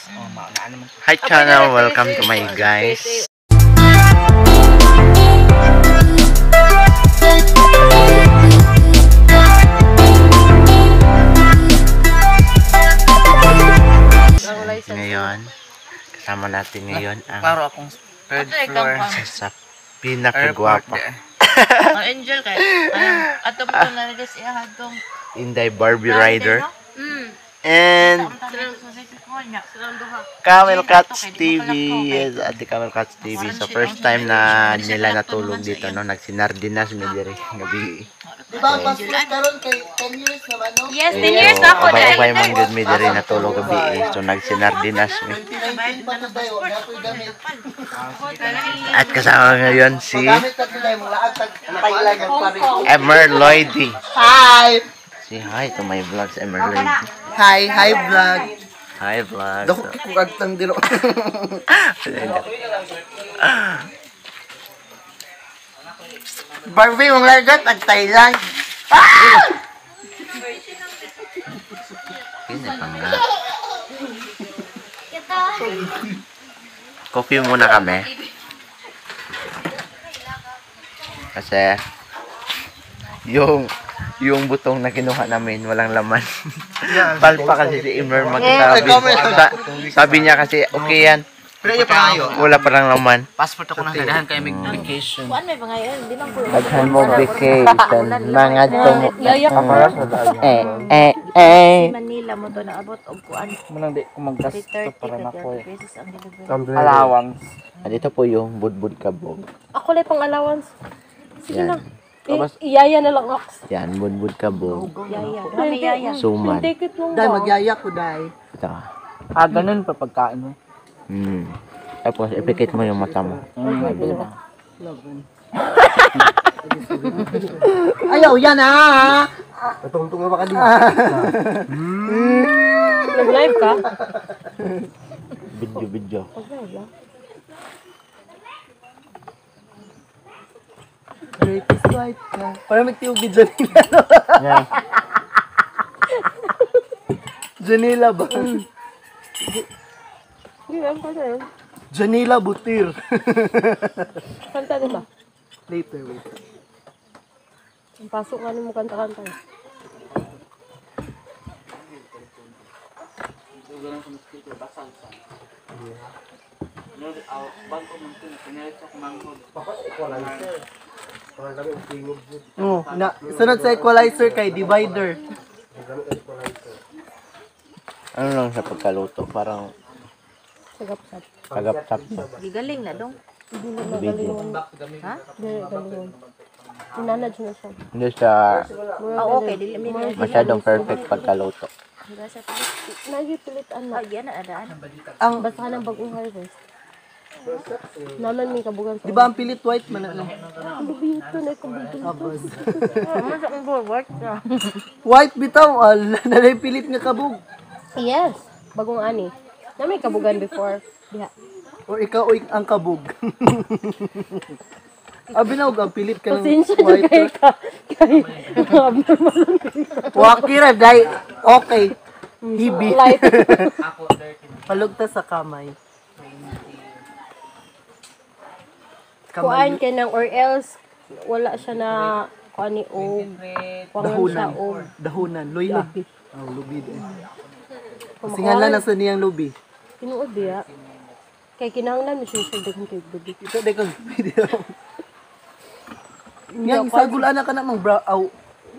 Oh, maunaan naman. Hi channel, welcome to my guys. Ngayon, kasama natin ngayon ang Klaro akong third floor. sa pinakagwapa Ang angel kay. Ato po na nagis ihagong. Inday Barbie Rider Mm. And. Camel Cats TV. Yes, ate Camel Cats TV. So first time na nila natulog dito no, nagsinardinas mi diri gabi. Diba, passport karon kay 10 years? Yes, 10 So, years na ako dahil. abay man gud mi diri natulog gabi. eh. So nagsinardinas mi. 2019 pa to tayo, dapoy gamit. At kasama ngayon si na. Emer Lloydy. Hi! Say hi to my vlogs, Emer Lloydy. Hi, hi vlog. Hi vlogs. Dako ko kagtang dilo. Barbie, mga lagat ang Thailand. Nga. Coffee muna kami. Kasi yung yung butong na kinuha namin walang laman. Palpa kasi si Immer magsabi. Sa- sabi niya kasi okay yan. Pero yung pangayo. Wala pa lang laman. Passport ako nang ganahan kay mig vacation. Kuan may mga yun, di man ko. Daghan mo vacation. Mga mo. Eh, eh, eh. Manila mo to naabot og kuan. Manang di ko maggasto 330 para na ko. Allowance. Dito po yung budbud kabog. Ako lang pang allowance. Sige na. Eh, iyaya na lang ako. Yan, budbud kabog. Yaya, dami yaya. Suman. Mo Dahil ba? magyaya ko dahil. Ito. Ah, ganun pa pagkain mo. Hmm. Tapos, ipikit mo yung mata mo. Mm, Ayaw, yan ah! Nag-live ka? Video, video. Nag-live Greatest white ka. Parang magtiugid Janila. Yan. Janila ba? Hindi lang pa yun. Janila Butir. Kanta din ba? Later, wait. Ang pasok nga mo kanta-kanta. Eh. Oh, na, sunod sa equalizer kay divider. Ano lang sa pagkaluto? Parang Sagap-sap. kagap-tap na. Gigaling na dong. Hindi na magalingon. Ha? Hindi na galingon. Inanad siya na siya. Hindi siya Ah, okay, dili mi na. masyadong perfect pagkaluto. Diba sa pilit? Nagipilitan na. Ah, yan na adaan. Ang, Basta ka ng bagong harvest. Naman may kabugan sa di ba ang pilit white man ano? Bibito na. Ano sa? White bitaw, al, nalay pilit nga kabog. Yes. Bagong ani. Na may kabugan before. Diha. Or ikaw oy ang kabog. Abi na og ang pilit ka ng Pasensya na white. kay ka. Kay abnormal. Wakira dai okay. Hibi. Palugta sa kamay. Kuan kay nang or else wala siya na kuan ni og. Siya Dahunan. og. Dahunan. Luya. Lubi. Oh, lubi din. Kung Singalan na sa niyang lubi. Tinuod diya. Kay kinahanglan mo siya siya kay lubi. Ito de kang video. Yang isagula na ka na mang bra aw.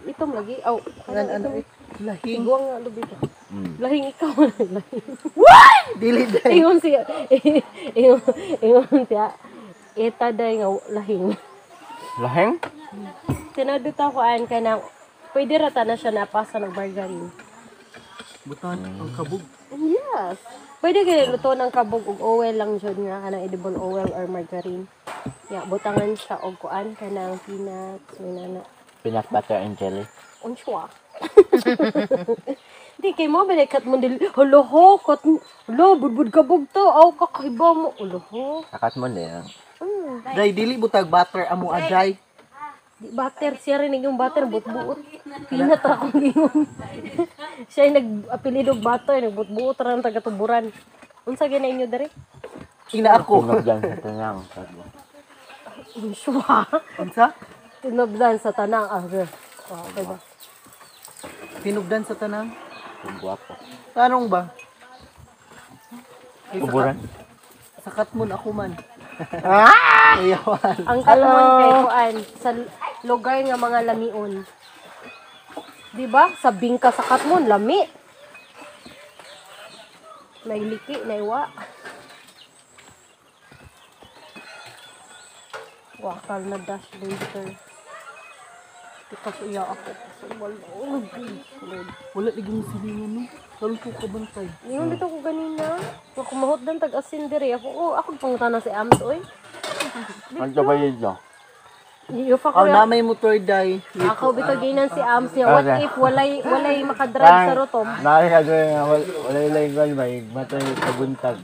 Itom lagi. Aw, kanang ano eh. Lahing. Iguang nga lubi ka. Mm. Lahing ikaw lahing. Dili dai. Ingon siya. Ingon, ingon siya. Eta day nga lahing. Laheng? Tinadot ako ayan ka nang pwede rata na siya napasa ng margarine. Butan ang kabog. Yes. Pwede kayo luto ng kabog ug oil lang jud nga kanang edible oil or margarine. Ya, butangan siya og kuan kanang peanuts, may nana. Peanut butter and jelly. Unswa. Di kay mo balikat mo dili. Holo ho, kot. Holo, budbud kabog to. Aw kakaiba mo. Holo ho. Sakat mo din. Mm. Dai dili butag butter amo aday. Di butter siya rin yung butter buot-buot. Peanut ra kong ingon. siya yung nag-apelidog butter, nagbuot-buot ra ng taga-tuburan. Unsa gina inyo diri? Ina ako. dyan sa tanang. Unswa. Unsa? Tinubdan sa tanang. Ah. Oh, okay ba? Pinugdan sa tanang. Ang guwapo. Tanong ba? Ay, Kuburan. Sakat, sakat mo na ako man. Ah! Ang katawan kay kuan sa lugar nga mga lamion. Di ba? Sa bingka sa katmon lami. Nailiki, naiwa. Wakal na dash later. Tikas iya ako. Sa balong. Lord. Wala ligong silingan no. Saan po ka bantay? Ngayon dito ko ganina. Kung kumahot dan tag asin diri ako. Oh, ako pangutana si Ams oy. Ano ba yun Iyo pa Aw ko. na may motor day. Ako bitaw ginan si Ams niya. What if walay walay makadrive sa rotom? Nari ka doon nga, wala ilayin ko, may matay sa buntag.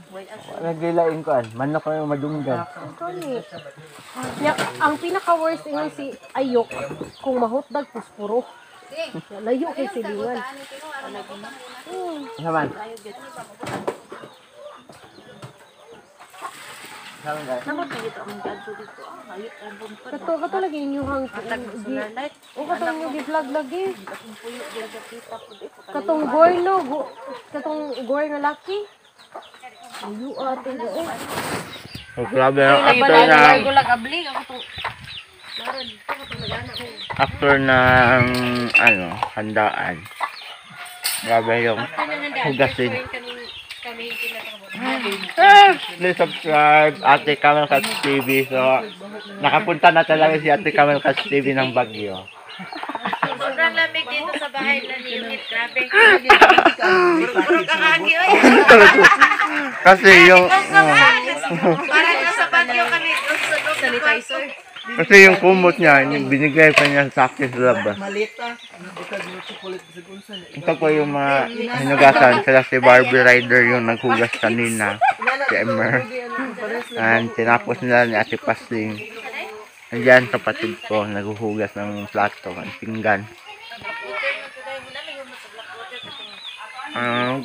Wala gilain ko, manok ko yung madunggan. Nya, ang pinaka-worst ingon si Ayok kung mahotdag puspuro. Layo kay silingan. Hmm. Saman. Kato kato lagi inyuhang gi. O katong inyo gi-vlog lagi. Katong goy no, go- katong goy nga laki. Ayo ate eh. So, grabe ang after na, after ng, ano, handaan. Grabe yung hugasin. Please subscribe, Ate Camel Cats TV. So, nakapunta na talaga si Ate Camel Cats TV ng Bagyo. Sobrang lamig dito sa bahay na ni Unit. Grabe. Burog ang hagi. Kasi yung, Parang nasa bagyo kami. Doon sa kasi yung kumot niya, yung binigay pa niya sa akin sa labas. Malita. Sa gunsa. Ito po yung mga hinugasan. Sila si Barbie Rider yung naghugas kanina. Si Emer. And tinapos nila ni Ate Pasling. Andiyan kapatid ko, naghuhugas ng plato, ng pinggan. Ah,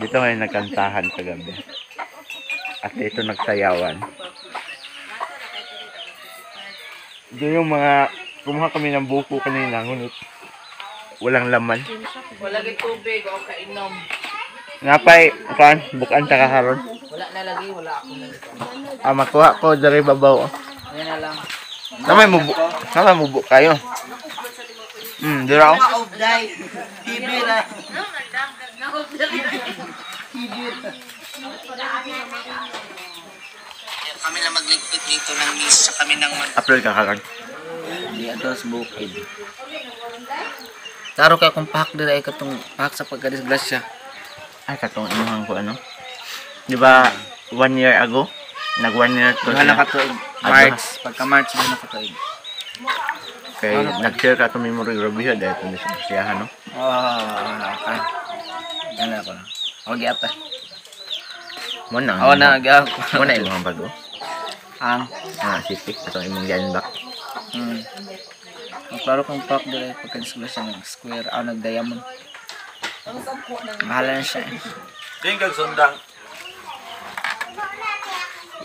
dito ngayon nagkantahan kagabi. At ito nagsayawan. Ito yung mga, kumuha kami ng buko kanina, ngunit walang laman. Wala kay tubig o kainom. Napay, kan, bukan sa kakaroon. Wala na lagi, wala ako na. Ah, makuha ko dari babaw. Yan na lang. Namay mubo, namay mubo kayo. Hmm, dira ako. Of day. Hibira. Kami na magligpit dito ng miss sa kami ng mag... Upload ka karon. Di ados bukid. Taro ka kung pahak dira ay katong pahak sa pagkadisgrasya. Ay, katong inuhan ko ano. Di ba, one year ago, nag one year to sila. nakatuig. March. Pagka March ba nakatuig. Kay, nag-share ka itong memory grabe siya dahil ito sa siyahan, no? Ah, okay. Yan na ako na. Ako giapa. Mo na. Ako na giapa. Mo na iluhang bago. Ang. Ah, sisik. Itong imong yan back. Hmm. Ang klaro kong pahak dira ay pagkadisgrasya ng square. Ah, nag-diamond. Mahala na siya eh.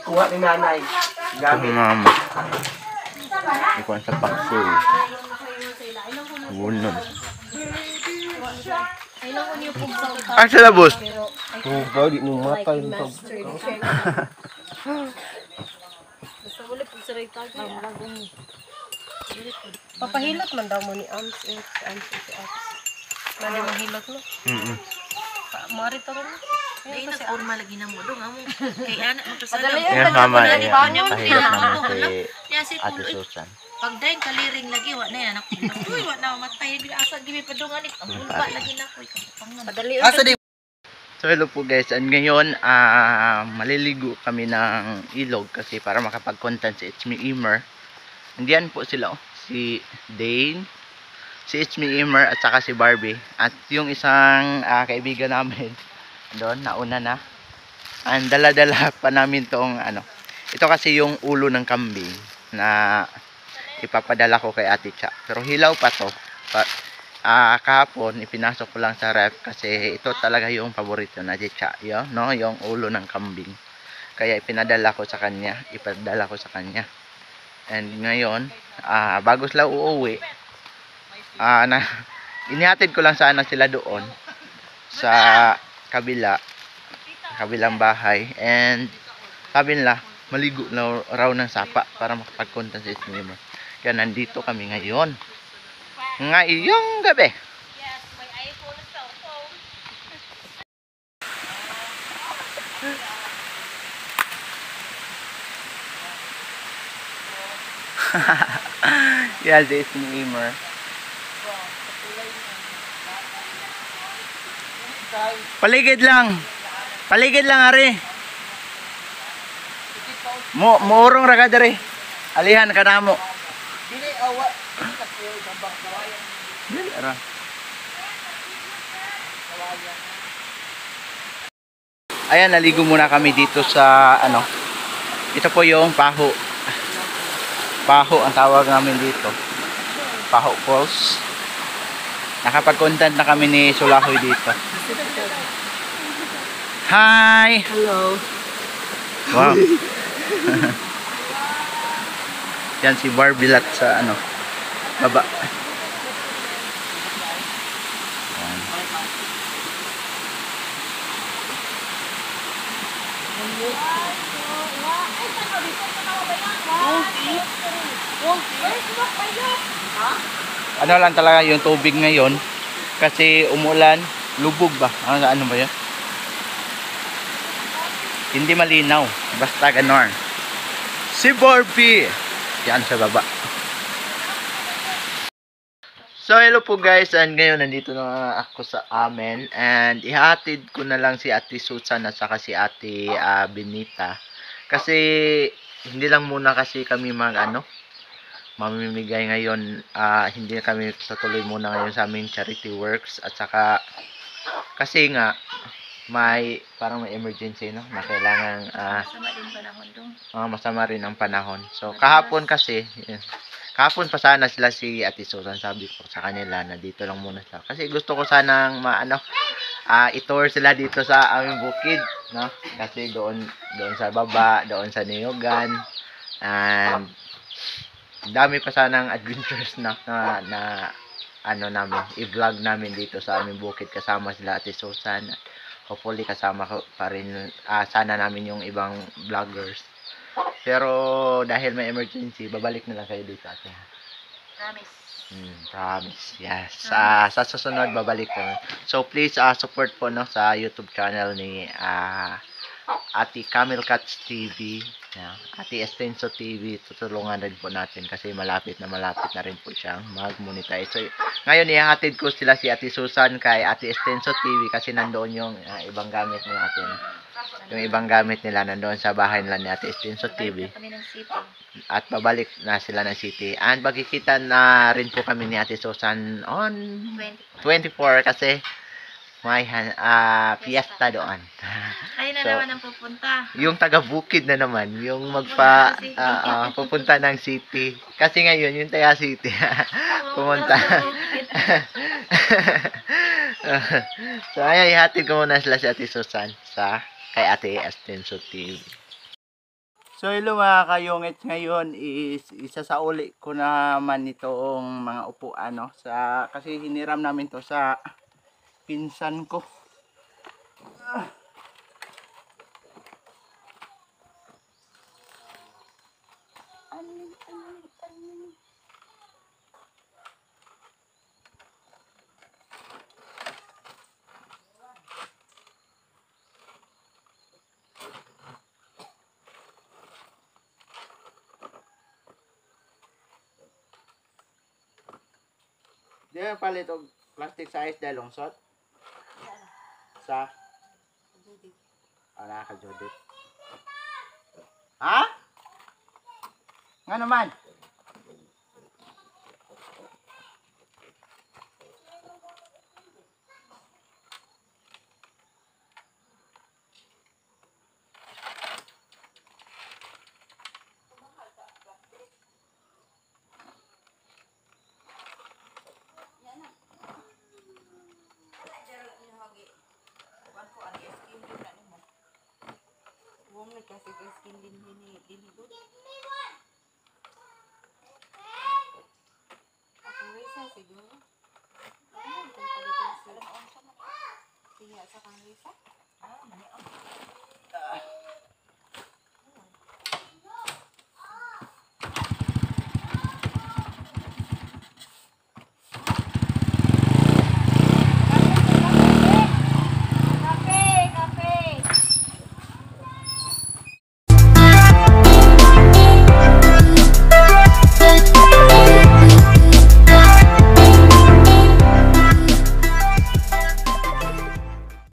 Kuha ni nanay. Ito mama. Ikuan sa paksul. Wunod. Ah, sila boss. Papahilot man daw mo ni Ams eh. Si Ams eh, si Ams. Mali mahilot no. Mm-mm. Pa- Mari to rin. Ay, nagpurma lagi na mo. Dong, amo. Kay anak mo to sa loob. Yan mama. Pahilot naman si Ate. Susan. Pag dahil kaliring lagi, wa na yan. Ako, uy, wa na matay. Asa, gibi pa dungan. Ang ulba lagi na ako. Ikapangan. Padali Asa di So hello po guys, and ngayon ah maliligo kami ng ilog kasi para makapag-content si It's Me Emer. Andiyan po sila oh, si Dane, si It's Me Emer at saka si Barbie. At yung isang ah, kaibigan namin doon, nauna na. And dala-dala pa namin tong ano. Ito kasi yung ulo ng kambing na ipapadala ko kay Ate Cha. Pero hilaw pa to. Ah kahapon ipinasok ko lang sa ref kasi ito talaga yung paborito na chicha, yun, no? Yung ulo ng kambing. Kaya ipinadala ko sa kanya, ipadala ko sa kanya. And ngayon, ah bago sila uuwi, ah na inihatid ko lang sana sila doon sa kabila, kabilang bahay. And sabi nila, maligo na raw ng sapa para makapagkunta sa swimmer. Kaya nandito kami ngayon. Ngayong gabi. Yes, my iPhone cellphone. Yeah, this swimmer. Paligid lang. Paligid lang ari. Mo moorong ra ka. Alihan ka namo. Dili awa. Dili ra. Ayan, naligo muna kami dito sa ano. Ito po yung paho. Paho ang tawag namin dito. Paho Falls. Nakapag-content na kami ni Sulahoy dito. Hi! Hello. Wow. Yan si Barbilat sa ano, baba. Yan. Ano lang talaga yung tubig ngayon kasi umulan, lubog ba? Ano, ano ba yun? Hindi malinaw. Basta ganon. Si Barbie! Yan sa baba. So hello po guys and ngayon nandito na ako sa amin and ihatid ko na lang si Ate Susan at saka si Ate ah, Benita kasi hindi lang muna kasi kami mag ano mamimigay ngayon ah, hindi kami tuloy muna ngayon sa aming charity works at saka kasi nga may parang may emergency no na kailangan ah, Sama din panahon doon. Ah, masama rin ang panahon. So, kahapon kasi, yun. Kahapon pa sana sila si Ate Susan, sabi ko sa kanila na dito lang muna sila. Kasi gusto ko sanang maano, ah itour sila dito sa aming bukid, no? Kasi doon doon sa baba, doon sa Niogan, and dami pa sanang adventures na na, na ano namin, i-vlog namin dito sa aming bukid kasama sila Ate Susan. Hopefully kasama ko pa rin ah, sana namin yung ibang vloggers. Pero dahil may emergency, babalik na lang kayo dito ate. Promise. Hmm, promise. Yes. Ah, sa susunod babalik ko. So please ah, support po no sa YouTube channel ni ah Ate Camel Cats TV, yeah. Ate Estenso TV, tutulungan rin po natin kasi malapit na malapit na rin po siyang mag-monetize. So, ngayon ihahatid ko sila si Ate Susan kay Ate Estenso TV kasi nandoon yung ah, ibang gamit ni atin. Yung ibang gamit nila nandoon sa bahay nila ni Ate Estenso TV at pabalik na sila ng city. And magkikita na rin po kami ni Ate Susan on 20. 24 kasi may ah, fiesta doon. Ayun na So, naman ang pupunta. yung taga Bukid na naman, yung magpa ah, ah, pupunta ng city. Kasi ngayon yung taga city. Pumunta. so ayan, ihatid ko muna sila si Ate Susan sa kay Ate Astenso TV. So hello mga kayongits ngayon is isa sa uli ko naman itong mga upuan no sa kasi hiniram namin to sa pinsan ko. Ah. Di ba palit og plastic size dahil lungsot? Sa? Ala ka, Judith. Ha? Nga naman? Skin din ni dinhidot. Ako Risa siguro. Ano kung palitan sila? Siya sa kang Risa? Ah, mani